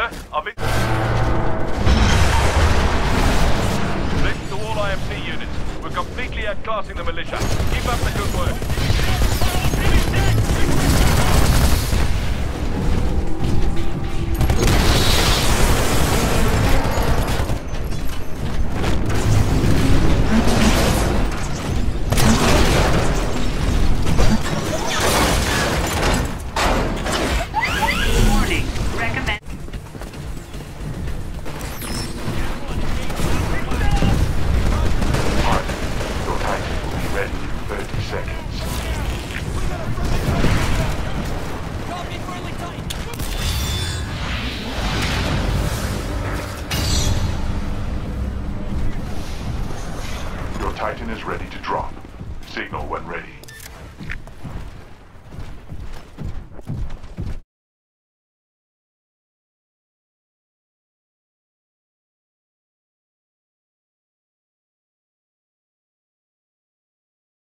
sir. I've. This to all IMC units. We're completely outclassing the militia. Keep up the good work. Seconds. Your Titan is ready to drop. Signal when ready.